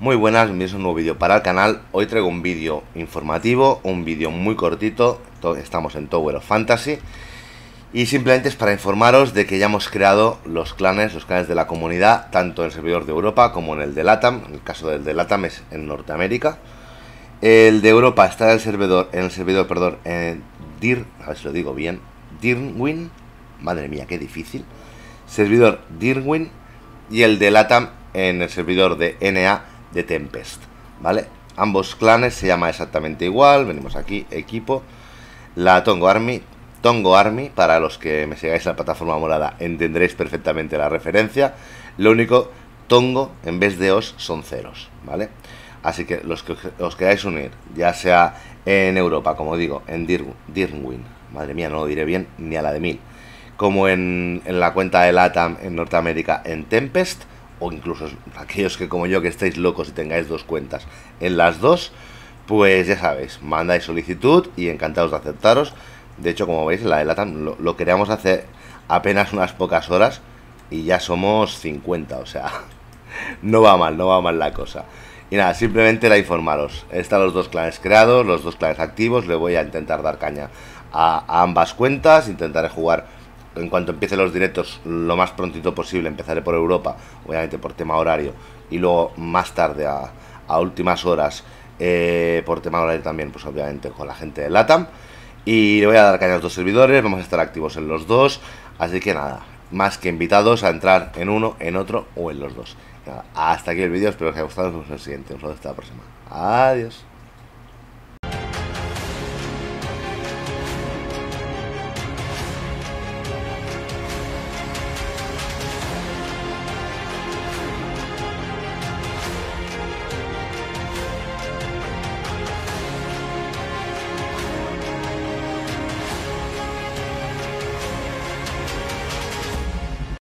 Muy buenas, bienvenidos a un nuevo vídeo para el canal. Hoy traigo un vídeo informativo, un vídeo muy cortito. Estamos en Tower of Fantasy. Y simplemente es para informaros de que ya hemos creado los clanes, los clanes de la comunidad, tanto en el servidor de Europa como en el de LATAM. En el caso del de LATAM es en Norteamérica. El de Europa está en el servidor, en el servidor, perdón, en Dir, a ver si lo digo bien, Dirwin. Madre mía, qué difícil. Servidor Dirwin. Y el de LATAM en el servidor de NA de Tempest, ¿vale? Ambos clanes se llama exactamente igual, venimos aquí, equipo, la Tongo Army, Tongo Army, para los que me sigáis la plataforma morada entenderéis perfectamente la referencia, lo único, Tongo en vez de os son ceros, ¿vale? Así que los que os queráis unir, ya sea en Europa, como digo, en Dirwin, madre mía, no lo diré bien, ni a la de mil, como en, en la cuenta de LATAM en Norteamérica en Tempest, o incluso aquellos que como yo que estéis locos y tengáis dos cuentas en las dos, pues ya sabéis, mandáis solicitud y encantados de aceptaros. De hecho, como veis, la de LATAM lo, queríamos hacer apenas unas pocas horas y ya somos 50, o sea, no va mal, no va mal la cosa. Y nada, simplemente era informaros. Están los dos clanes creados, los dos clanes activos. Le voy a intentar dar caña a, a ambas cuentas. Intentaré jugar en cuanto empiece los directos lo más prontito posible, empezaré por Europa, obviamente por tema horario, y luego más tarde a, últimas horas eh, por tema horario también, pues obviamente con la gente de LATAM. Y le voy a dar caña a los dos servidores, vamos a estar activos en los dos, así que nada, más que invitados a entrar en uno, en otro o en los dos. hasta aquí el vídeo, espero que os haya gustado, nos vemos en el siguiente, un saludo hasta la próxima. Adiós.